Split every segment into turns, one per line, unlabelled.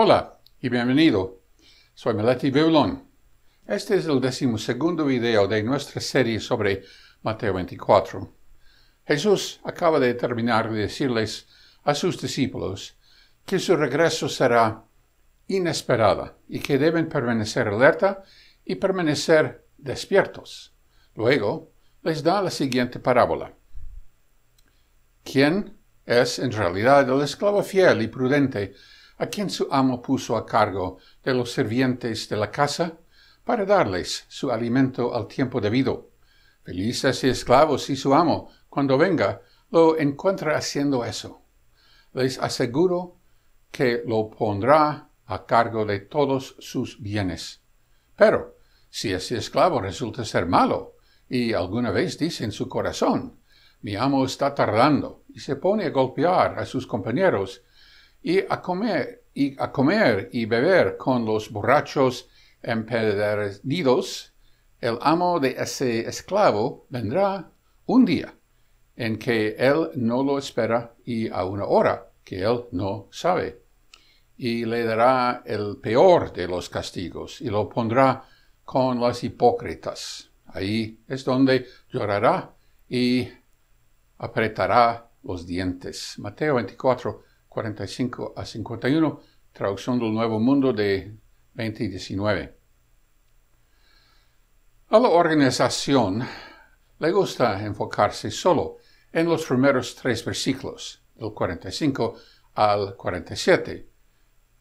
Hola y bienvenido. Soy Meleti Beulón. Este es el decimosegundo video de nuestra serie sobre Mateo 24. Jesús acaba de terminar de decirles a sus discípulos que su regreso será inesperada y que deben permanecer alerta y permanecer despiertos. Luego les da la siguiente parábola. ¿Quién es en realidad el esclavo fiel y prudente a quien su amo puso a cargo de los sirvientes de la casa para darles su alimento al tiempo debido? Feliz ese esclavo si su amo, cuando venga, lo encuentra haciendo eso. Les aseguro que lo pondrá a cargo de todos sus bienes. Pero, si ese esclavo resulta ser malo, y alguna vez dice en su corazón, mi amo está tardando, y se pone a golpear a sus compañeros, y a comer y, a comer y beber con los borrachos empedernidos, el amo de ese esclavo vendrá un día en que él no lo espera y a una hora que él no sabe, y le dará el peor de los castigos y lo pondrá con las hipócritas. Ahí es donde llorará y apretará los dientes. Mateo 24, 45 a 51, traducción del Nuevo Mundo de 2019. A la organización le gusta enfocarse solo en los primeros tres versículos, del 45 al 47.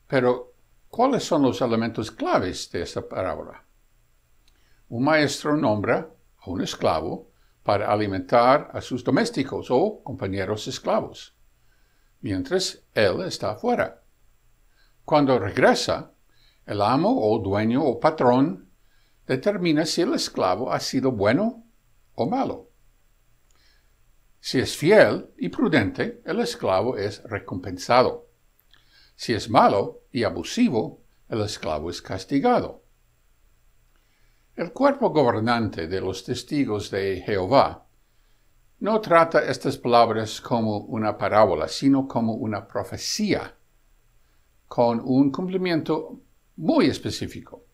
Pero, ¿cuáles son los elementos claves de esta parábola? Un maestro nombra a un esclavo para alimentar a sus domésticos o compañeros esclavos, mientras él está fuera. Cuando regresa, el amo o dueño o patrón determina si el esclavo ha sido bueno o malo. Si es fiel y prudente, el esclavo es recompensado. Si es malo y abusivo, el esclavo es castigado. El cuerpo gobernante de los testigos de Jehová no trata estas palabras como una parábola, sino como una profecía, con un cumplimiento muy específico.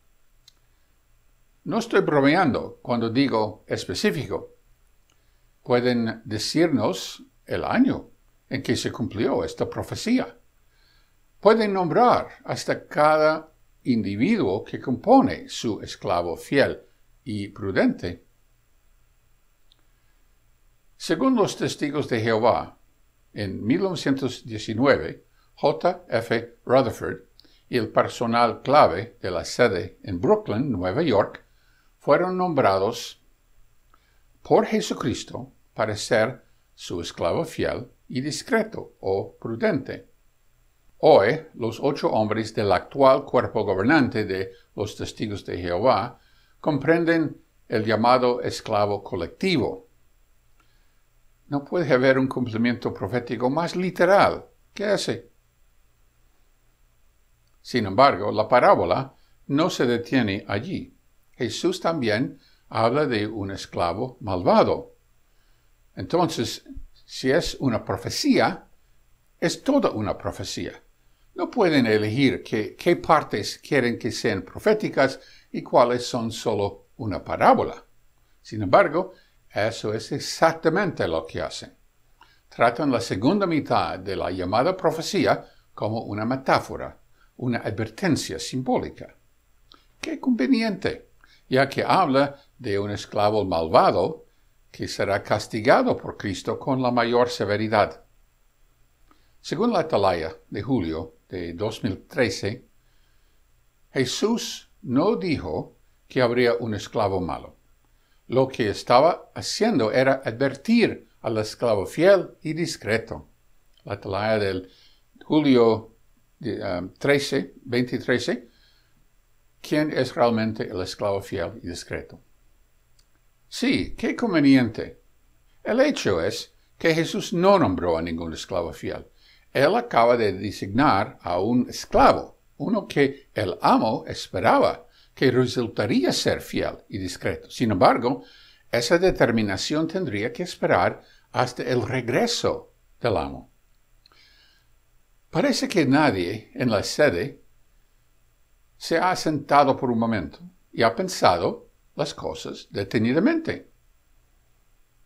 No estoy bromeando cuando digo específico. Pueden decirnos el año en que se cumplió esta profecía. Pueden nombrar hasta cada individuo que compone su esclavo fiel y prudente. Según los testigos de Jehová, en 1919, J. F. Rutherford y el personal clave de la sede en Brooklyn, Nueva York, fueron nombrados por Jesucristo para ser su esclavo fiel y discreto o prudente. Hoy, los ocho hombres del actual cuerpo gobernante de los testigos de Jehová comprenden el llamado esclavo colectivo. No puede haber un cumplimiento profético más literal que ese. Sin embargo, la parábola no se detiene allí. Jesús también habla de un esclavo malvado. Entonces, si es una profecía, es toda una profecía no pueden elegir qué, partes quieren que sean proféticas y cuáles son solo una parábola. Sin embargo, eso es exactamente lo que hacen. Tratan la segunda mitad de la llamada profecía como una metáfora, una advertencia simbólica. Qué conveniente, ya que habla de un esclavo malvado que será castigado por Cristo con la mayor severidad. Según la atalaya de Julio, de 2013, Jesús no dijo que habría un esclavo malo. Lo que estaba haciendo era advertir al esclavo fiel y discreto. La atalaya del julio 13, 2013, ¿quién es realmente el esclavo fiel y discreto? Sí, qué conveniente. El hecho es que Jesús no nombró a ningún esclavo fiel él acaba de designar a un esclavo, uno que el amo esperaba que resultaría ser fiel y discreto. Sin embargo, esa determinación tendría que esperar hasta el regreso del amo. Parece que nadie en la sede se ha sentado por un momento y ha pensado las cosas detenidamente.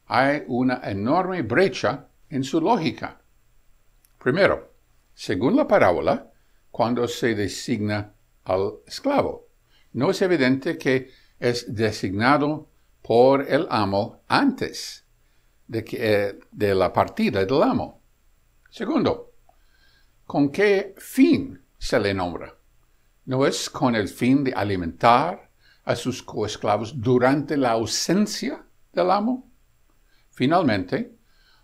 Hay una enorme brecha en su lógica. Primero, según la parábola, cuando se designa al esclavo, no es evidente que es designado por el amo antes de, que, eh, de la partida del amo. Segundo, ¿con qué fin se le nombra? ¿No es con el fin de alimentar a sus coesclavos durante la ausencia del amo? Finalmente,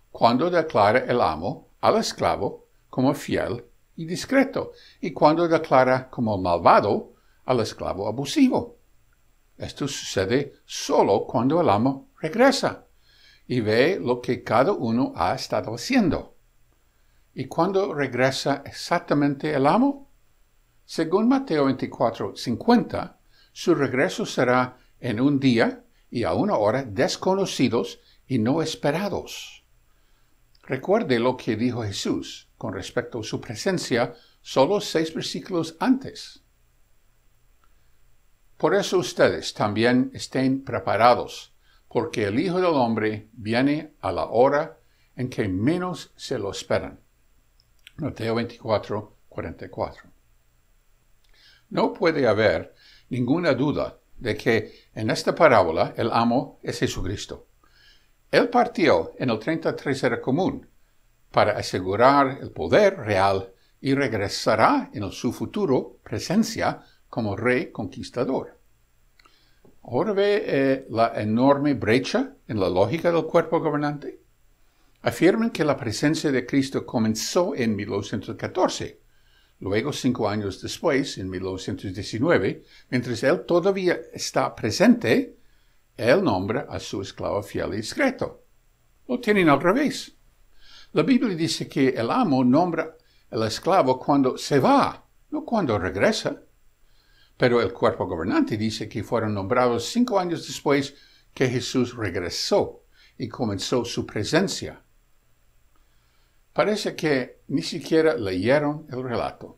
cuando declara el amo al esclavo como fiel y discreto, y cuando declara como malvado al esclavo abusivo. Esto sucede solo cuando el amo regresa y ve lo que cada uno ha estado haciendo. ¿Y cuando regresa exactamente el amo? Según Mateo 24, 50, su regreso será en un día y a una hora desconocidos y no esperados. Recuerde lo que dijo Jesús con respecto a su presencia solo seis versículos antes. Por eso ustedes también estén preparados, porque el Hijo del Hombre viene a la hora en que menos se lo esperan. Mateo 24, 44. No puede haber ninguna duda de que en esta parábola el amo es Jesucristo. Él partió en el 33 era común para asegurar el poder real y regresará en su futuro presencia como rey conquistador. Ahora ve eh, la enorme brecha en la lógica del cuerpo gobernante. Afirman que la presencia de Cristo comenzó en 1914. Luego, cinco años después, en 1919, mientras él todavía está presente, él nombra a su esclavo fiel y discreto. Lo tienen al revés. La Biblia dice que el amo nombra al esclavo cuando se va, no cuando regresa. Pero el cuerpo gobernante dice que fueron nombrados cinco años después que Jesús regresó y comenzó su presencia. Parece que ni siquiera leyeron el relato.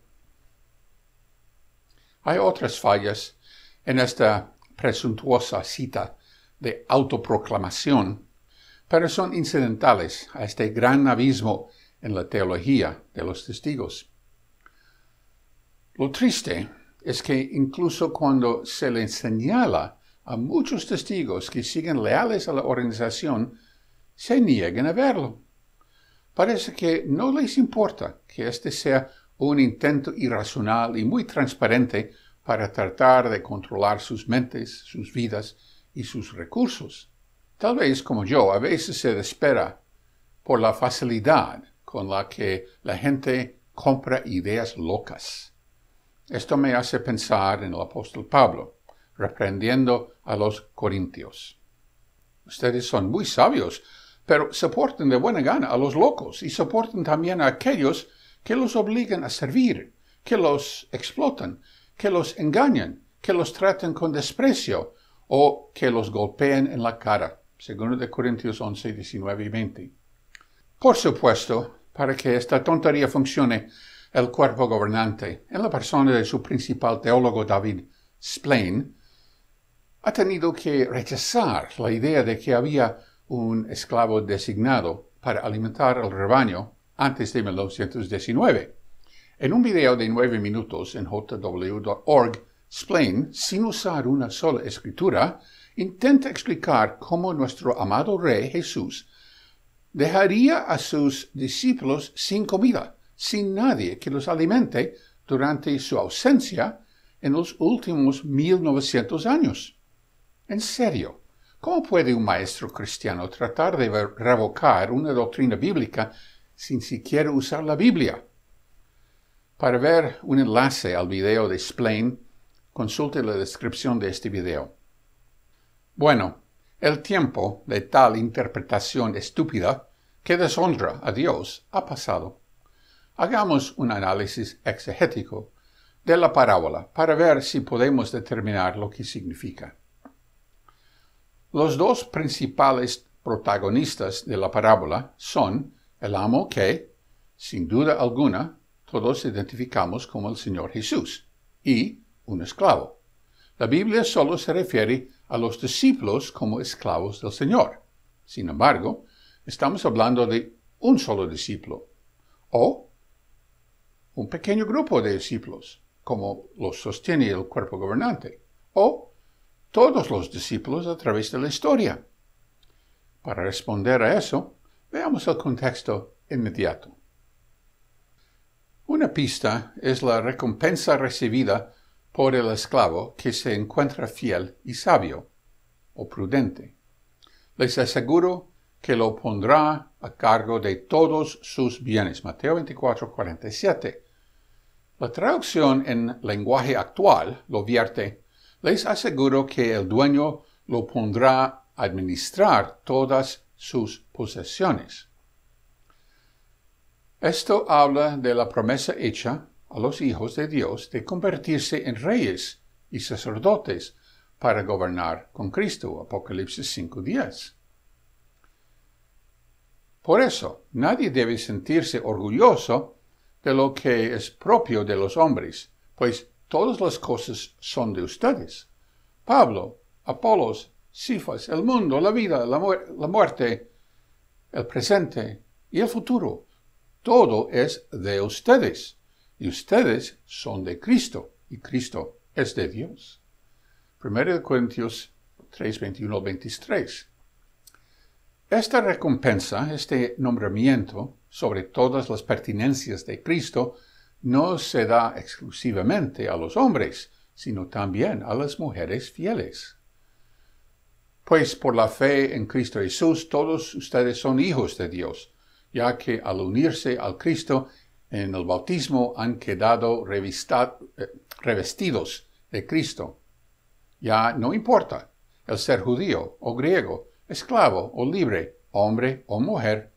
Hay otras fallas en esta presuntuosa cita de autoproclamación, pero son incidentales a este gran abismo en la teología de los testigos. Lo triste es que incluso cuando se le señala a muchos testigos que siguen leales a la organización, se niegan a verlo. Parece que no les importa que este sea un intento irracional y muy transparente para tratar de controlar sus mentes, sus vidas y sus recursos. Tal vez como yo, a veces se espera por la facilidad con la que la gente compra ideas locas. Esto me hace pensar en el apóstol Pablo, reprendiendo a los corintios. Ustedes son muy sabios, pero soporten de buena gana a los locos y soporten también a aquellos que los obligan a servir, que los explotan, que los engañan, que los tratan con desprecio o que los golpeen en la cara. Segundo de Corintios 11, 19 y 20. Por supuesto, para que esta tontería funcione, el cuerpo gobernante, en la persona de su principal teólogo David Splain, ha tenido que rechazar la idea de que había un esclavo designado para alimentar al rebaño antes de 1919. En un video de nueve minutos en jw.org, Splain, sin usar una sola escritura, intenta explicar cómo nuestro amado Rey Jesús dejaría a sus discípulos sin comida sin nadie que los alimente durante su ausencia en los últimos 1900 años. En serio, ¿cómo puede un maestro cristiano tratar de revocar una doctrina bíblica sin siquiera usar la Biblia? Para ver un enlace al video de Splain, consulte la descripción de este video. Bueno, el tiempo de tal interpretación estúpida que deshonra a Dios ha pasado. Hagamos un análisis exegético de la parábola para ver si podemos determinar lo que significa. Los dos principales protagonistas de la parábola son el amo que, sin duda alguna, todos identificamos como el Señor Jesús, y un esclavo. La Biblia solo se refiere a los discípulos como esclavos del Señor. Sin embargo, estamos hablando de un solo discípulo o un pequeño grupo de discípulos, como los sostiene el cuerpo gobernante, o todos los discípulos a través de la historia. Para responder a eso, veamos el contexto inmediato. Una pista es la recompensa recibida por el esclavo que se encuentra fiel y sabio o prudente. Les aseguro que lo pondrá a cargo de todos sus bienes. Mateo 24, 47. La traducción en lenguaje actual lo vierte, les aseguro que el dueño lo pondrá a administrar todas sus posesiones. Esto habla de la promesa hecha a los hijos de Dios de convertirse en reyes y sacerdotes para gobernar con Cristo. Apocalipsis 5.10. Por eso, nadie debe sentirse orgulloso de lo que es propio de los hombres, pues todas las cosas son de ustedes. Pablo, Apolos, Cifas, el mundo, la vida, la, la muerte, el presente y el futuro todo es de ustedes, y ustedes son de Cristo, y Cristo es de Dios. 1 Corintios 3, 21 23. Esta recompensa, este nombramiento sobre todas las pertinencias de Cristo, no se da exclusivamente a los hombres, sino también a las mujeres fieles. Pues por la fe en Cristo Jesús todos ustedes son hijos de Dios, ya que al unirse al Cristo en el bautismo han quedado eh, revestidos de Cristo. Ya no importa el ser judío o griego, esclavo o libre, hombre o mujer,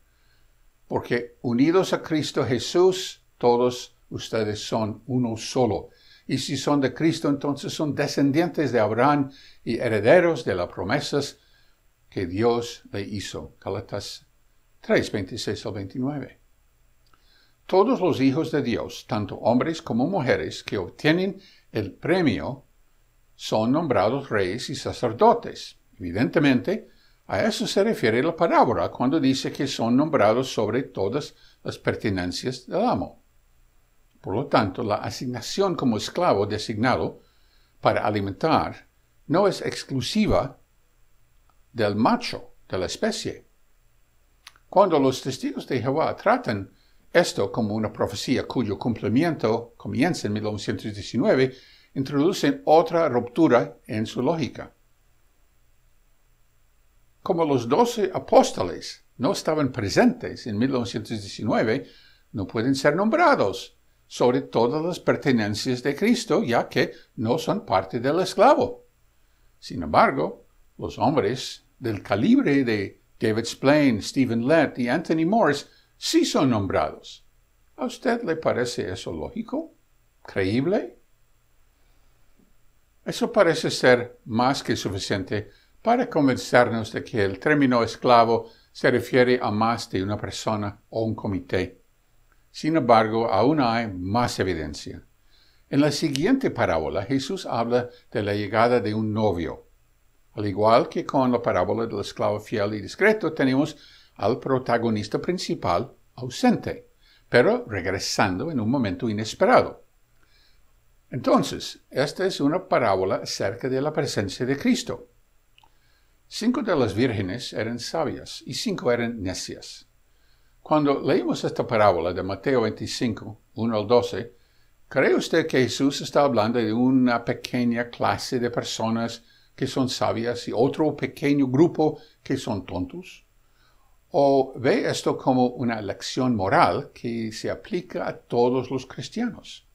porque unidos a Cristo Jesús, todos ustedes son uno solo. Y si son de Cristo, entonces son descendientes de Abraham y herederos de las promesas que Dios le hizo. Galatas 3, 26 al 29. Todos los hijos de Dios, tanto hombres como mujeres, que obtienen el premio, son nombrados reyes y sacerdotes. Evidentemente, a eso se refiere la parábola cuando dice que son nombrados sobre todas las pertenencias del amo. Por lo tanto, la asignación como esclavo designado para alimentar no es exclusiva del macho de la especie. Cuando los testigos de Jehová tratan esto como una profecía cuyo cumplimiento comienza en 1919, introducen otra ruptura en su lógica. Como los doce apóstoles no estaban presentes en 1919, no pueden ser nombrados sobre todas las pertenencias de Cristo, ya que no son parte del esclavo. Sin embargo, los hombres del calibre de David Splain, Stephen Lett y Anthony Morris sí son nombrados. ¿A usted le parece eso lógico? ¿Creíble? Eso parece ser más que suficiente para convencernos de que el término esclavo se refiere a más de una persona o un comité. Sin embargo, aún hay más evidencia. En la siguiente parábola, Jesús habla de la llegada de un novio. Al igual que con la parábola del esclavo fiel y discreto, tenemos al protagonista principal ausente, pero regresando en un momento inesperado. Entonces, esta es una parábola acerca de la presencia de Cristo. Cinco de las vírgenes eran sabias y cinco eran necias. Cuando leímos esta parábola de Mateo 25, 1 al 12, ¿cree usted que Jesús está hablando de una pequeña clase de personas que son sabias y otro pequeño grupo que son tontos? ¿O ve esto como una lección moral que se aplica a todos los cristianos?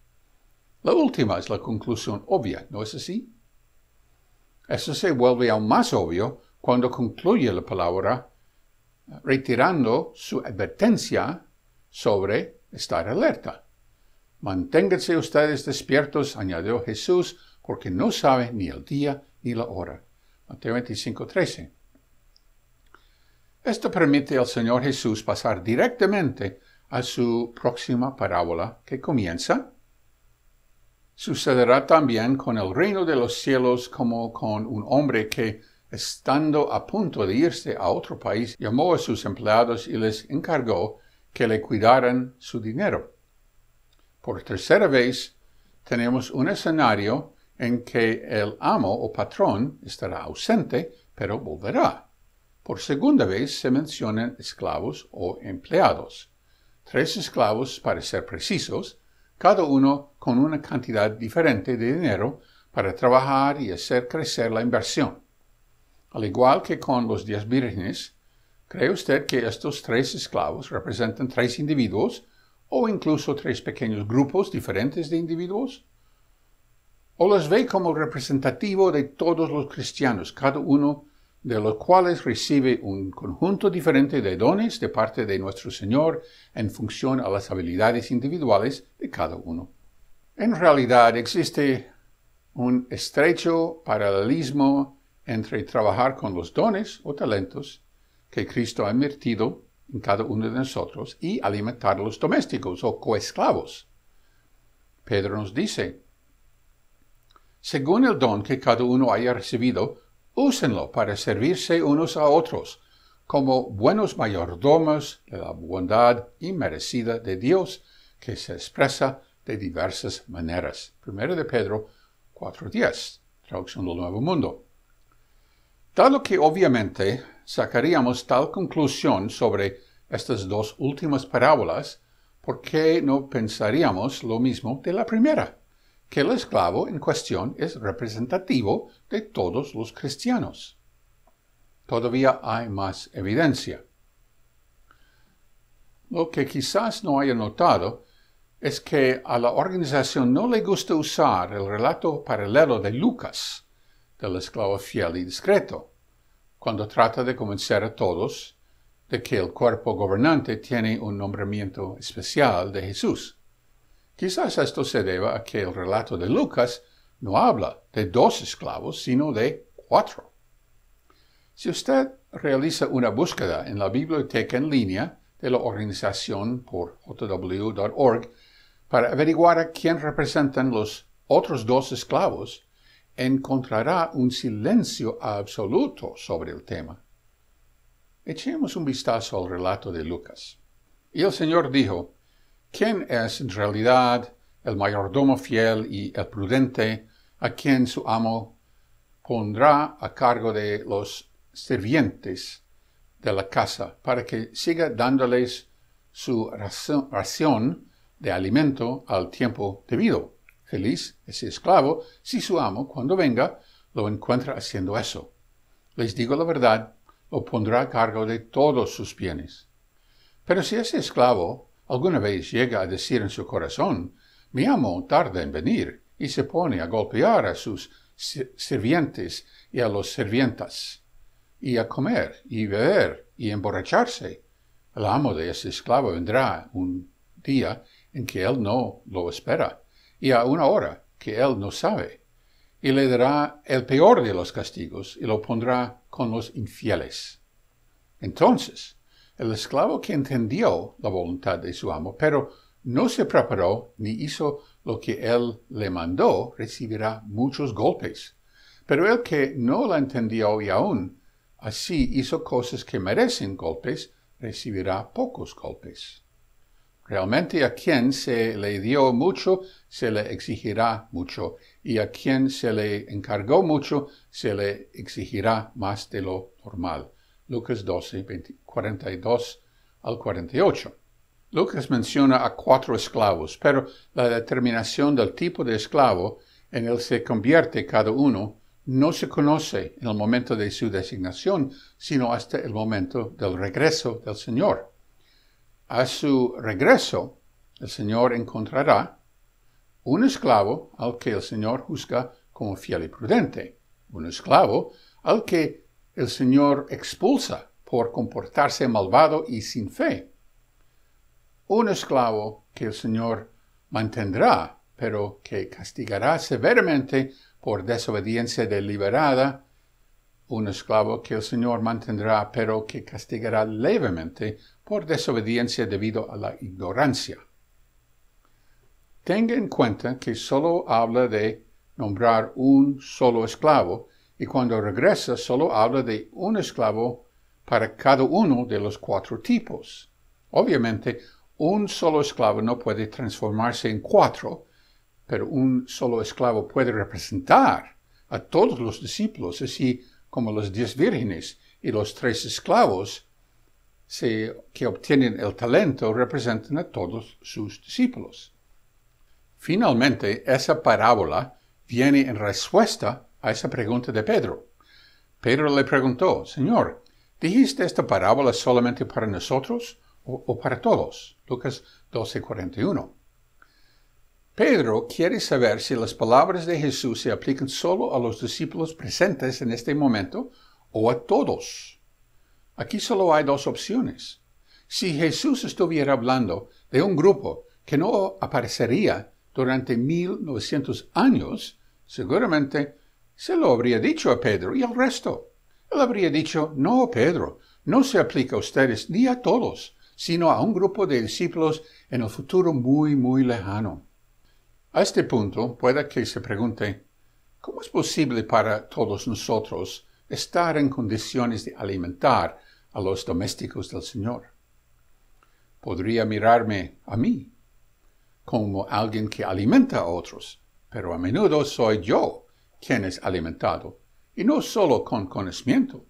La última es la conclusión obvia, ¿no es así? Eso se vuelve aún más obvio cuando concluye la palabra retirando su advertencia sobre estar alerta. Manténganse ustedes despiertos, añadió Jesús, porque no saben ni el día ni la hora. Mateo 25, 13. Esto permite al Señor Jesús pasar directamente a su próxima parábola que comienza Sucederá también con el reino de los cielos como con un hombre que, estando a punto de irse a otro país, llamó a sus empleados y les encargó que le cuidaran su dinero. Por tercera vez, tenemos un escenario en que el amo o patrón estará ausente, pero volverá. Por segunda vez se mencionan esclavos o empleados. Tres esclavos, para ser precisos, cada uno con una cantidad diferente de dinero para trabajar y hacer crecer la inversión. Al igual que con los diez vírgenes, ¿cree usted que estos tres esclavos representan tres individuos o incluso tres pequeños grupos diferentes de individuos? ¿O los ve como representativo de todos los cristianos, cada uno de los cuales recibe un conjunto diferente de dones de parte de nuestro Señor en función a las habilidades individuales de cada uno. En realidad existe un estrecho paralelismo entre trabajar con los dones o talentos que Cristo ha invertido en cada uno de nosotros y alimentar a los domésticos o coesclavos. Pedro nos dice, según el don que cada uno haya recibido, úsenlo para servirse unos a otros como buenos mayordomos de la bondad inmerecida de Dios que se expresa de diversas maneras. Primero de Pedro 4.10, traducción del Nuevo Mundo. Dado que obviamente sacaríamos tal conclusión sobre estas dos últimas parábolas, ¿por qué no pensaríamos lo mismo de la primera? que el esclavo en cuestión es representativo de todos los cristianos. Todavía hay más evidencia. Lo que quizás no haya notado es que a la organización no le gusta usar el relato paralelo de Lucas, del esclavo fiel y discreto, cuando trata de convencer a todos de que el cuerpo gobernante tiene un nombramiento especial de Jesús. Quizás esto se deba a que el relato de Lucas no habla de dos esclavos, sino de cuatro. Si usted realiza una búsqueda en la biblioteca en línea de la organización por jw.org para averiguar a quién representan los otros dos esclavos, encontrará un silencio absoluto sobre el tema. Echemos un vistazo al relato de Lucas. Y el Señor dijo, ¿Quién es en realidad el mayordomo fiel y el prudente a quien su amo pondrá a cargo de los sirvientes de la casa para que siga dándoles su ración de alimento al tiempo debido? Feliz ese esclavo si su amo, cuando venga, lo encuentra haciendo eso. Les digo la verdad, lo pondrá a cargo de todos sus bienes. Pero si ese esclavo alguna vez llega a decir en su corazón, mi amo tarda en venir, y se pone a golpear a sus sirvientes y a los sirvientas, y a comer y beber y emborracharse. El amo de ese esclavo vendrá un día en que él no lo espera, y a una hora que él no sabe, y le dará el peor de los castigos y lo pondrá con los infieles. Entonces, el esclavo que entendió la voluntad de su amo, pero no se preparó ni hizo lo que él le mandó, recibirá muchos golpes. Pero el que no la entendió y aún así hizo cosas que merecen golpes, recibirá pocos golpes. Realmente a quien se le dio mucho, se le exigirá mucho, y a quien se le encargó mucho, se le exigirá más de lo normal. Lucas 12, 42 al 48. Lucas menciona a cuatro esclavos, pero la determinación del tipo de esclavo en el que se convierte cada uno no se conoce en el momento de su designación, sino hasta el momento del regreso del Señor. A su regreso, el Señor encontrará un esclavo al que el Señor juzga como fiel y prudente, un esclavo al que el Señor expulsa por comportarse malvado y sin fe. Un esclavo que el Señor mantendrá, pero que castigará severamente por desobediencia deliberada. Un esclavo que el Señor mantendrá, pero que castigará levemente por desobediencia debido a la ignorancia. Tenga en cuenta que solo habla de nombrar un solo esclavo y cuando regresa solo habla de un esclavo para cada uno de los cuatro tipos. Obviamente, un solo esclavo no puede transformarse en cuatro, pero un solo esclavo puede representar a todos los discípulos, así como los diez vírgenes y los tres esclavos que obtienen el talento representan a todos sus discípulos. Finalmente, esa parábola viene en respuesta a esa pregunta de Pedro. Pedro le preguntó, Señor, ¿dijiste esta parábola solamente para nosotros o, para todos? Lucas 12:41. Pedro quiere saber si las palabras de Jesús se aplican solo a los discípulos presentes en este momento o a todos. Aquí solo hay dos opciones. Si Jesús estuviera hablando de un grupo que no aparecería durante 1900 años, seguramente se lo habría dicho a Pedro y al resto. Él habría dicho, no, Pedro, no se aplica a ustedes ni a todos, sino a un grupo de discípulos en el futuro muy, muy lejano. A este punto puede que se pregunte, ¿cómo es posible para todos nosotros estar en condiciones de alimentar a los domésticos del Señor? Podría mirarme a mí como alguien que alimenta a otros, pero a menudo soy yo quien es alimentado, y no solo con conocimiento.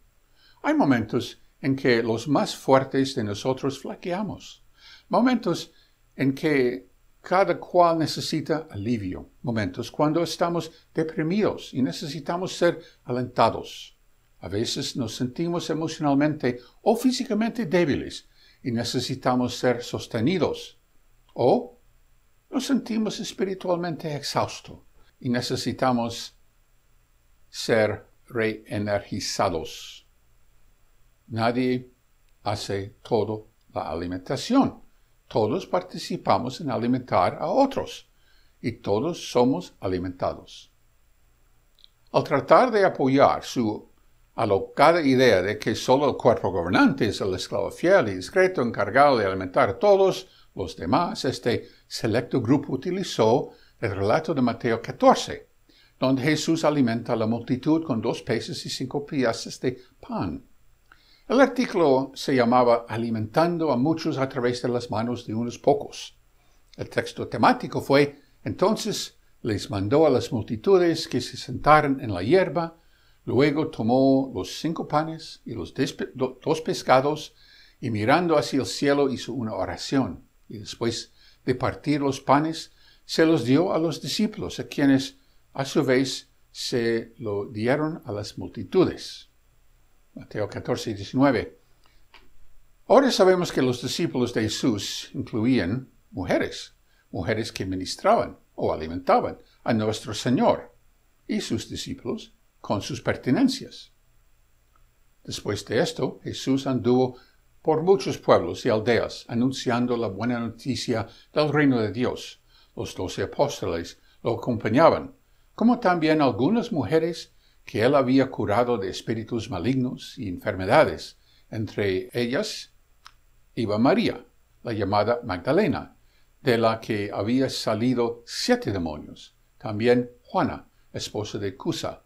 Hay momentos en que los más fuertes de nosotros flaqueamos, momentos en que cada cual necesita alivio, momentos cuando estamos deprimidos y necesitamos ser alentados. A veces nos sentimos emocionalmente o físicamente débiles y necesitamos ser sostenidos. O nos sentimos espiritualmente exhaustos y necesitamos ser reenergizados. Nadie hace todo la alimentación. Todos participamos en alimentar a otros y todos somos alimentados. Al tratar de apoyar su alocada idea de que solo el cuerpo gobernante es el esclavo fiel y discreto encargado de alimentar a todos los demás, este selecto grupo utilizó el relato de Mateo 14, donde Jesús alimenta a la multitud con dos peces y cinco piezas de pan. El artículo se llamaba Alimentando a muchos a través de las manos de unos pocos. El texto temático fue Entonces les mandó a las multitudes que se sentaran en la hierba, luego tomó los cinco panes y los dos pescados, y mirando hacia el cielo hizo una oración, y después de partir los panes, se los dio a los discípulos, a quienes a su vez se lo dieron a las multitudes. Mateo 14 19. Ahora sabemos que los discípulos de Jesús incluían mujeres, mujeres que ministraban o alimentaban a nuestro Señor y sus discípulos con sus pertenencias. Después de esto, Jesús anduvo por muchos pueblos y aldeas, anunciando la buena noticia del reino de Dios. Los doce apóstoles lo acompañaban, como también algunas mujeres que él había curado de espíritus malignos y enfermedades. Entre ellas iba María, la llamada Magdalena, de la que había salido siete demonios. También Juana, esposa de Cusa,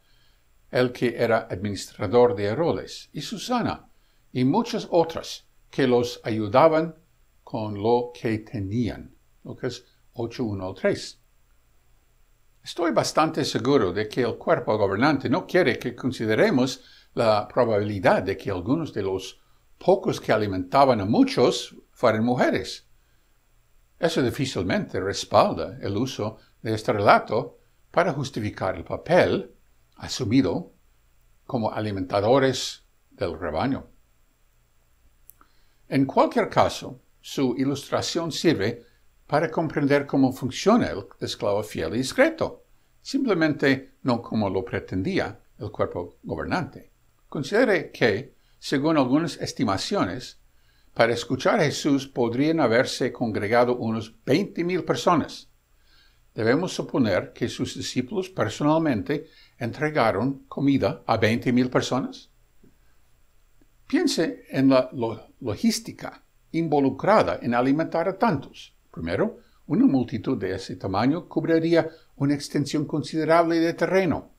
el que era administrador de Herodes, y Susana, y muchas otras que los ayudaban con lo que tenían. Lucas 8.1.3. Estoy bastante seguro de que el cuerpo gobernante no quiere que consideremos la probabilidad de que algunos de los pocos que alimentaban a muchos fueran mujeres. Eso difícilmente respalda el uso de este relato para justificar el papel asumido como alimentadores del rebaño. En cualquier caso, su ilustración sirve para comprender cómo funciona el esclavo fiel y discreto, simplemente no como lo pretendía el cuerpo gobernante. Considere que, según algunas estimaciones, para escuchar a Jesús podrían haberse congregado unos 20.000 personas. Debemos suponer que sus discípulos personalmente entregaron comida a 20.000 personas. Piense en la logística involucrada en alimentar a tantos. Primero, Una multitud de ese tamaño cubriría una extensión considerable de terreno.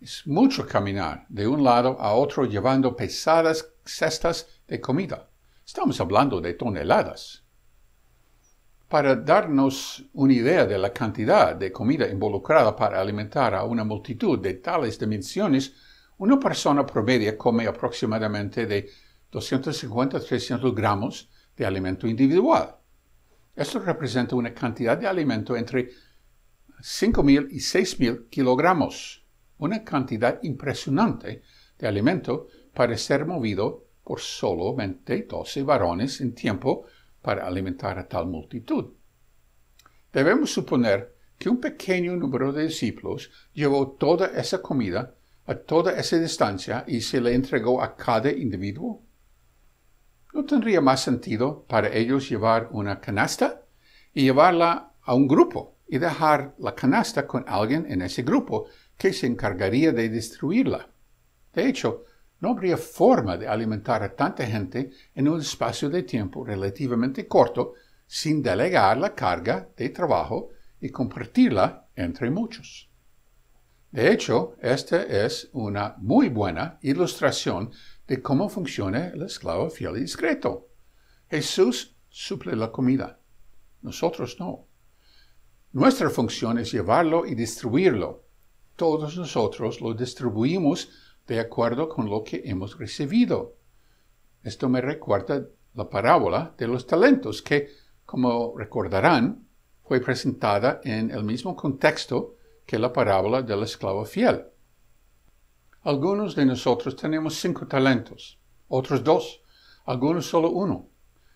Es mucho caminar de un lado a otro llevando pesadas cestas de comida. Estamos hablando de toneladas. Para darnos una idea de la cantidad de comida involucrada para alimentar a una multitud de tales dimensiones, una persona promedio come aproximadamente de 250 a 300 gramos de alimento individual. Esto representa una cantidad de alimento entre 5.000 y 6.000 kilogramos, una cantidad impresionante de alimento para ser movido por solamente 12 varones en tiempo para alimentar a tal multitud. Debemos suponer que un pequeño número de discípulos llevó toda esa comida a toda esa distancia y se le entregó a cada individuo. ¿No tendría más sentido para ellos llevar una canasta y llevarla a un grupo y dejar la canasta con alguien en ese grupo que se encargaría de destruirla? De hecho, no habría forma de alimentar a tanta gente en un espacio de tiempo relativamente corto sin delegar la carga de trabajo y compartirla entre muchos. De hecho, esta es una muy buena ilustración de cómo funciona el esclavo fiel y discreto. Jesús suple la comida, nosotros no. Nuestra función es llevarlo y distribuirlo. Todos nosotros lo distribuimos de acuerdo con lo que hemos recibido. Esto me recuerda la parábola de los talentos que, como recordarán, fue presentada en el mismo contexto que la parábola del esclavo fiel. Algunos de nosotros tenemos cinco talentos, otros dos, algunos solo uno.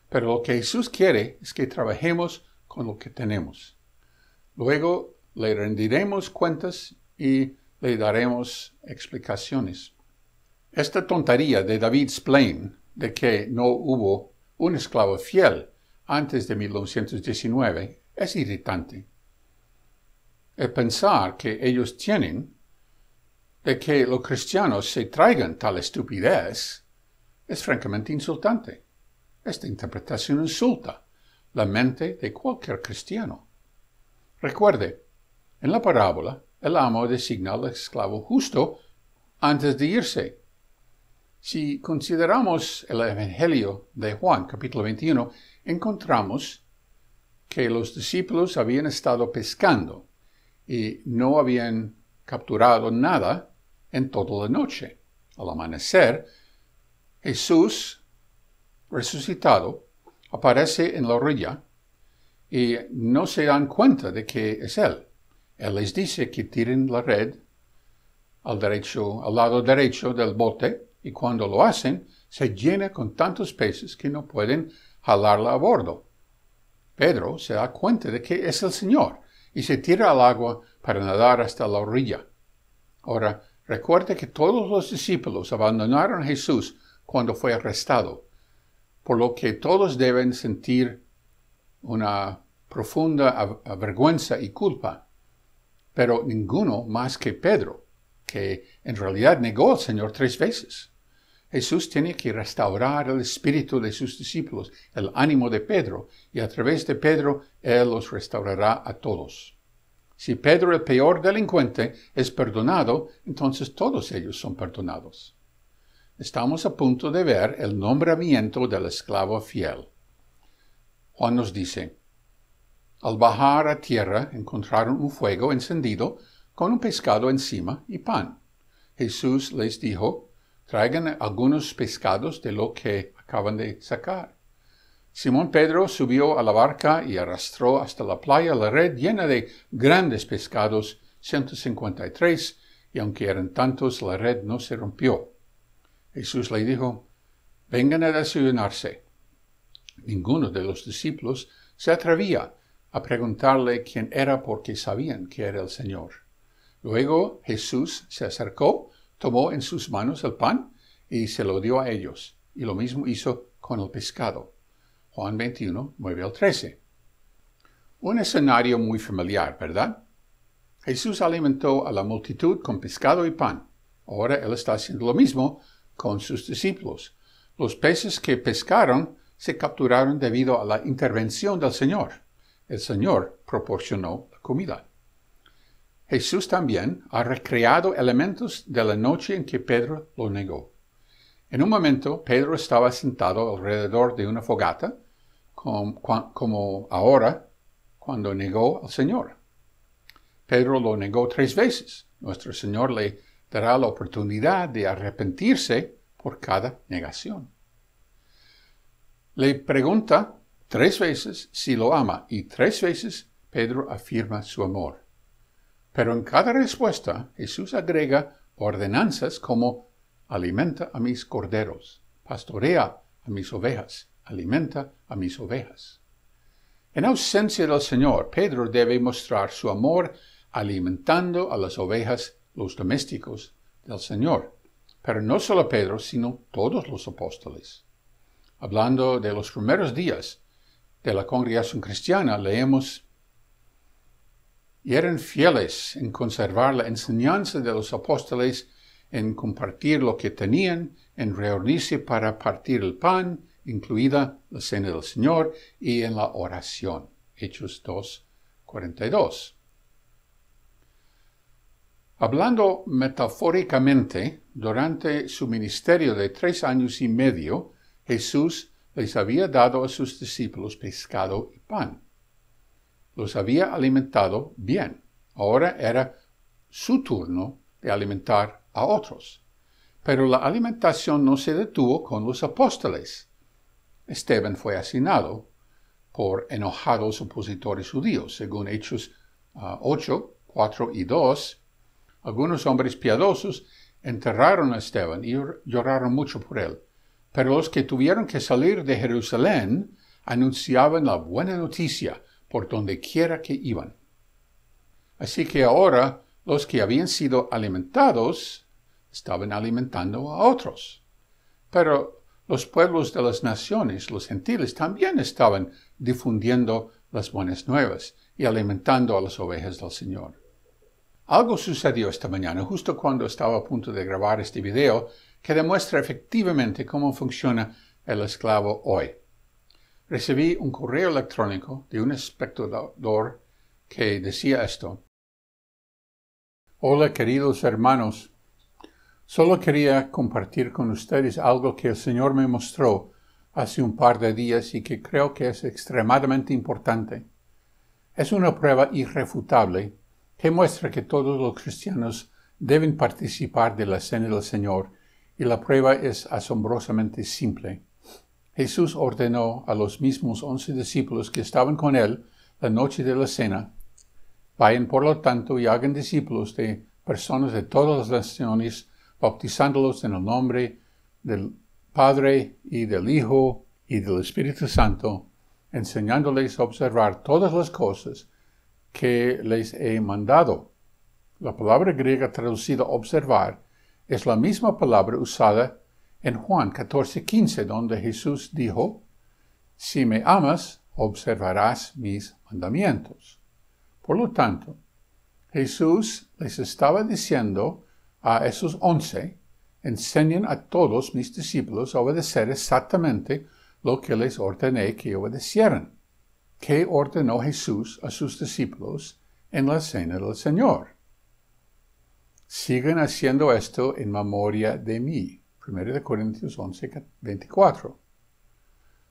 Pero lo que Jesús quiere es que trabajemos con lo que tenemos. Luego le rendiremos cuentas y le daremos explicaciones. Esta tontería de David Splain de que no hubo un esclavo fiel antes de 1919 es irritante. El pensar que ellos tienen de que los cristianos se traigan tal estupidez es francamente insultante. Esta interpretación insulta la mente de cualquier cristiano. Recuerde, en la parábola, el amo designa al esclavo justo antes de irse. Si consideramos el Evangelio de Juan, capítulo 21, encontramos que los discípulos habían estado pescando y no habían capturado nada en toda la noche. Al amanecer, Jesús, resucitado, aparece en la orilla y no se dan cuenta de que es Él. Él les dice que tiren la red al, derecho, al lado derecho del bote y cuando lo hacen se llena con tantos peces que no pueden jalarla a bordo. Pedro se da cuenta de que es el Señor y se tira al agua para nadar hasta la orilla. Ahora, recuerde que todos los discípulos abandonaron a Jesús cuando fue arrestado, por lo que todos deben sentir una profunda vergüenza y culpa pero ninguno más que Pedro, que en realidad negó al Señor tres veces. Jesús tiene que restaurar el espíritu de sus discípulos, el ánimo de Pedro, y a través de Pedro Él los restaurará a todos. Si Pedro, el peor delincuente, es perdonado, entonces todos ellos son perdonados. Estamos a punto de ver el nombramiento del esclavo fiel. Juan nos dice, al bajar a tierra encontraron un fuego encendido con un pescado encima y pan. Jesús les dijo, traigan algunos pescados de lo que acaban de sacar. Simón Pedro subió a la barca y arrastró hasta la playa la red llena de grandes pescados, 153, y aunque eran tantos, la red no se rompió. Jesús le dijo, vengan a desayunarse. Ninguno de los discípulos se atrevía a preguntarle quién era porque sabían que era el Señor. Luego Jesús se acercó, tomó en sus manos el pan y se lo dio a ellos, y lo mismo hizo con el pescado. Juan 21, 9 al 13. Un escenario muy familiar, ¿verdad? Jesús alimentó a la multitud con pescado y pan. Ahora Él está haciendo lo mismo con sus discípulos. Los peces que pescaron se capturaron debido a la intervención del Señor. el Señor proporcionó la comida. Jesús también ha recreado elementos de la noche en que Pedro lo negó. En un momento, Pedro estaba sentado alrededor de una fogata, como, ahora, cuando negó al Señor. Pedro lo negó tres veces. Nuestro Señor le dará la oportunidad de arrepentirse por cada negación. Le pregunta tres veces si lo ama y tres veces Pedro afirma su amor. Pero en cada respuesta Jesús agrega ordenanzas como alimenta a mis corderos, pastorea a mis ovejas, alimenta a mis ovejas. En ausencia del Señor, Pedro debe mostrar su amor alimentando a las ovejas, los domésticos del Señor. Pero no solo Pedro, sino todos los apóstoles. Hablando de los primeros días de la congregación cristiana, leemos, y eran fieles en conservar la enseñanza de los apóstoles en compartir lo que tenían, en reunirse para partir el pan, incluida la cena del Señor, y en la oración. Hechos 2, 42. Hablando metafóricamente, durante su ministerio de tres años y medio, Jesús les había dado a sus discípulos pescado y pan. Los había alimentado bien. Ahora era su turno de alimentar a otros. Pero la alimentación no se detuvo con los apóstoles. Esteban fue asignado por enojados opositores judíos, según Hechos 8, ah, 4 y 2. Algunos hombres piadosos enterraron a Esteban y lloraron mucho por él. Pero los que tuvieron que salir de Jerusalén anunciaban la buena noticia por donde quiera que iban. Así que ahora los que habían sido alimentados estaban alimentando a otros. Pero los pueblos de las naciones, los gentiles, también estaban difundiendo las buenas nuevas y alimentando a las ovejas del Señor. Algo sucedió esta mañana, justo cuando estaba a punto de grabar este video, que demuestra efectivamente cómo funciona el esclavo hoy. Recibí un correo electrónico de un espectador que decía esto. Hola queridos hermanos, Solo quería compartir con ustedes algo que el Señor me mostró hace un par de días y que creo que es extremadamente importante. Es una prueba irrefutable que muestra que todos los cristianos deben participar de la cena del Señor y la prueba es asombrosamente simple. Jesús ordenó a los mismos once discípulos que estaban con él la noche de la cena, vayan por lo tanto y hagan discípulos de personas de todas las naciones, bautizándolos en el nombre del Padre y del Hijo y del Espíritu Santo, enseñándoles a observar todas las cosas que les he mandado. La palabra griega traducida observar es la misma palabra usada en Juan 14:15, donde Jesús dijo, Si me amas, observarás mis mandamientos. Por lo tanto, Jesús les estaba diciendo a esos once, enseñen a todos mis discípulos a obedecer exactamente lo que les ordené que obedecieran. ¿Qué ordenó Jesús a sus discípulos en la cena del Señor? Sigan haciendo esto en memoria de mí. 1 Corintios 11, 24.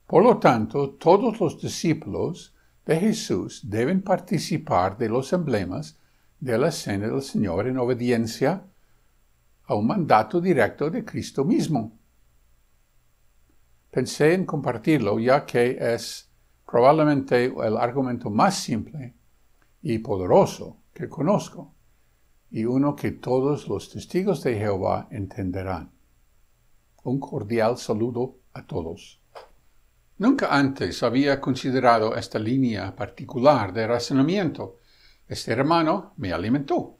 Por lo tanto, todos los discípulos de Jesús deben participar de los emblemas de la cena del Señor en obediencia a un mandato directo de Cristo mismo. Pensé en compartirlo ya que es probablemente el argumento más simple y poderoso que conozco y uno que todos los testigos de Jehová entenderán. Un cordial saludo a todos. Nunca antes había considerado esta línea particular de razonamiento. Este hermano me alimentó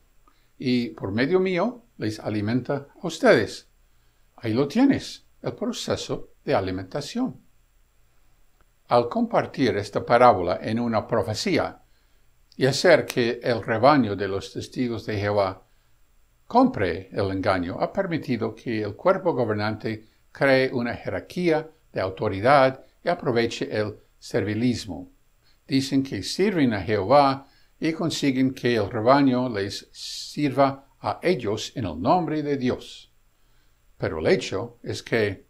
y por medio mío les alimenta a ustedes. Ahí lo tienes, el proceso de alimentación. Al compartir esta parábola en una profecía y hacer que el rebaño de los testigos de Jehová compre el engaño, ha permitido que el cuerpo gobernante cree una jerarquía de autoridad y aproveche el servilismo. dicen que sirven a Jehová y consiguen que el rebaño les sirva a ellos en el nombre de Dios. Pero el hecho es que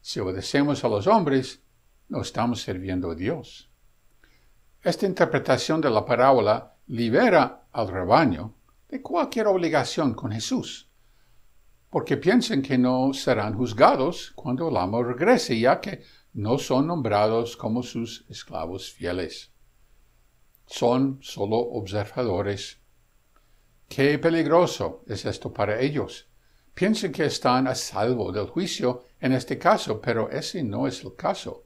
si obedecemos a los hombres, no estamos sirviendo a Dios. Esta interpretación de la parábola libera al rebaño de cualquier obligación con Jesús, porque piensan que no serán juzgados cuando el amo regrese, ya que no son nombrados como sus esclavos fieles. Son solo observadores. Qué peligroso es esto para ellos. Piensan que están a salvo del juicio en este caso, pero ese no es el caso,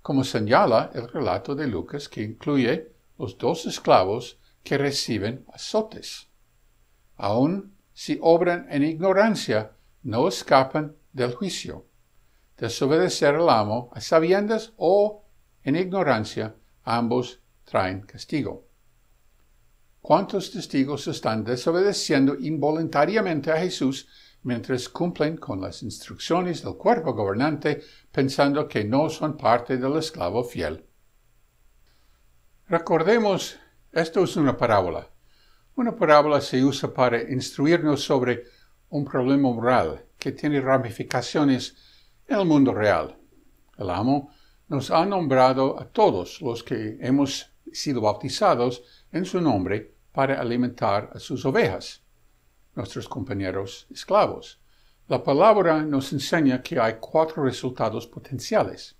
como señala el relato de Lucas que incluye los dos esclavos que reciben azotes. Aun si obran en ignorancia, no escapan del juicio. Desobedecer al amo a sabiendas o en ignorancia, ambos traen castigo. ¿Cuántos testigos están desobedeciendo involuntariamente a Jesús mientras cumplen con las instrucciones del cuerpo gobernante pensando que no son parte del esclavo fiel? Recordemos, esto es una parábola. Una parábola se usa para instruirnos sobre un problema moral que tiene ramificaciones en el mundo real. El amo nos ha nombrado a todos los que hemos sido bautizados en su nombre para alimentar a sus ovejas, nuestros compañeros esclavos. La palabra nos enseña que hay cuatro resultados potenciales.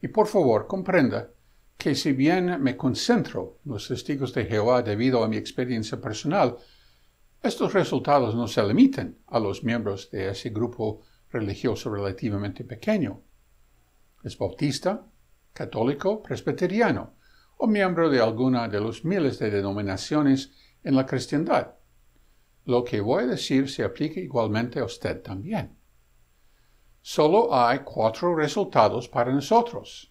Y por favor, comprenda que si bien me concentro en los testigos de Jehová debido a mi experiencia personal, estos resultados no se limitan a los miembros de ese grupo religioso relativamente pequeño. Es bautista, católico, presbiteriano o miembro de alguna de los miles de denominaciones en la cristiandad. Lo que voy a decir se aplica igualmente a usted también. Solo hay cuatro resultados para nosotros.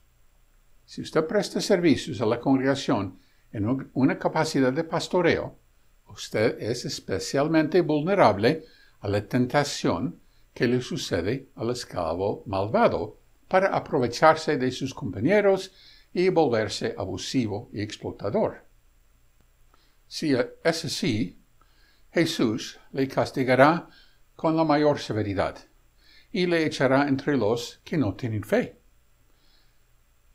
Si usted presta servicios a la congregación en una capacidad de pastoreo, usted es especialmente vulnerable a la tentación que le sucede al esclavo malvado para aprovecharse de sus compañeros y volverse abusivo y explotador. Si es así, Jesús le castigará con la mayor severidad y le echará entre los que no tienen fe.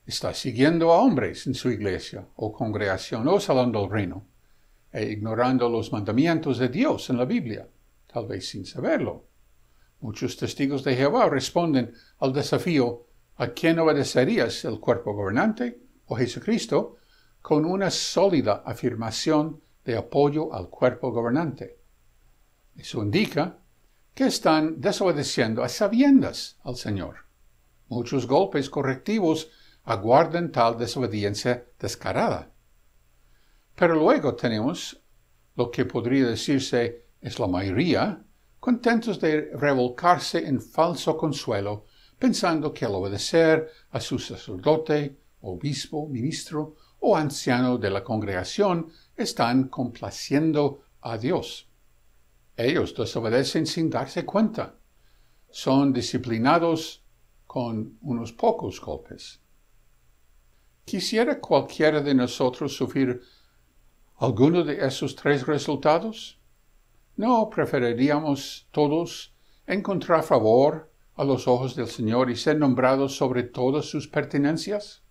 Está siguiendo a hombres en su iglesia o congregación o salón del reino e ignorando los mandamientos de Dios en la Biblia, tal vez sin saberlo. Muchos testigos de Jehová responden al desafío ¿a quién obedecerías, el cuerpo gobernante o Jesucristo? con una sólida afirmación de apoyo al cuerpo gobernante. Eso indica que están desobedeciendo a sabiendas al Señor. Muchos golpes correctivos aguardan tal desobediencia descarada. Pero luego tenemos lo que podría decirse es la mayoría contentos de revolcarse en falso consuelo, pensando que al obedecer a su sacerdote, obispo, ministro o anciano de la congregación están complaciendo a Dios. Ellos desobedecen sin darse cuenta. Son disciplinados con unos pocos golpes. ¿Quisiera cualquiera de nosotros sufrir alguno de esos tres resultados? ¿No preferiríamos todos encontrar favor a los ojos del Señor y ser nombrados sobre todas sus pertenencias?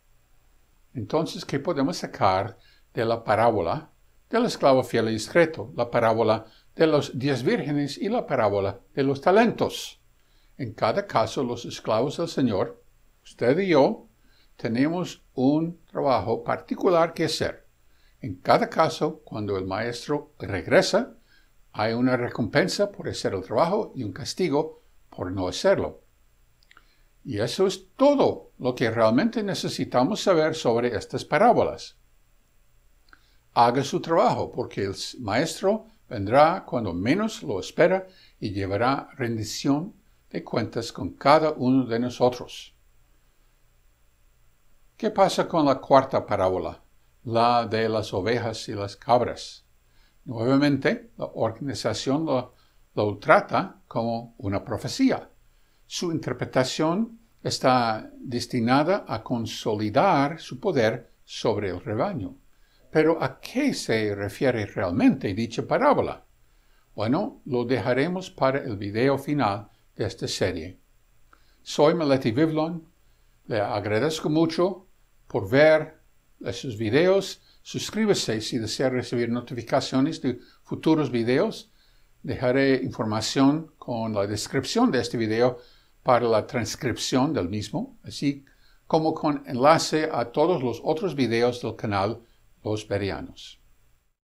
Entonces, ¿qué podemos sacar de la parábola del esclavo fiel y discreto, la parábola de los diez vírgenes y la parábola de los talentos? En cada caso, los esclavos del Señor, usted y yo, tenemos un trabajo particular que hacer. En cada caso, cuando el maestro regresa, hay una recompensa por hacer el trabajo y un castigo por no hacerlo. Y eso es todo lo que realmente necesitamos saber sobre estas parábolas. Haga su trabajo porque el maestro vendrá cuando menos lo espera y llevará rendición de cuentas con cada uno de nosotros. ¿Qué pasa con la cuarta parábola, la de las ovejas y las cabras? Nuevamente, la organización lo, trata como una profecía. Su interpretación está destinada a consolidar su poder sobre el rebaño. Pero ¿a qué se refiere realmente dicha parábola? Bueno, lo dejaremos para el video final de esta serie. Soy Meleti Vivlon. Le agradezco mucho por ver esos videos. Suscríbase si desea recibir notificaciones de futuros videos. Dejaré información con la descripción de este video para la transcripción del mismo, así como con enlace a todos los otros videos del canal Los Berianos.